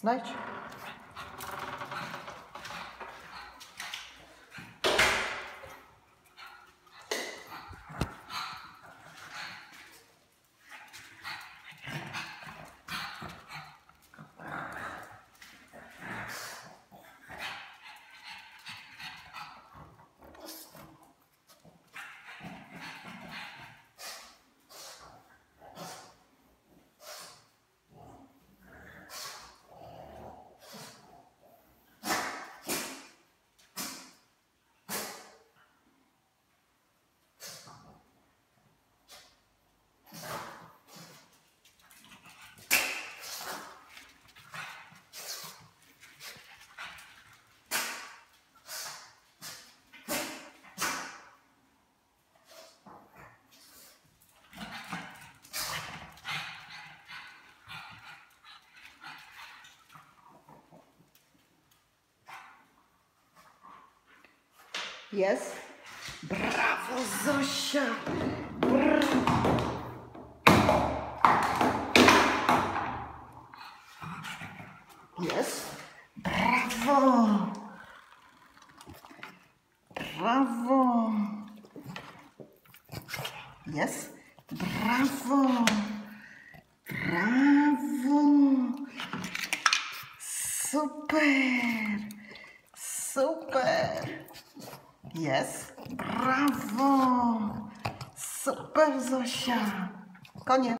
Значит, Jest. Brawo, Zosia! Brawo! Jest. Brawo! Brawo! Jest. Brawo! Brawo! Super! Super! Jest. Brawo! Super, Zosia! Koniec.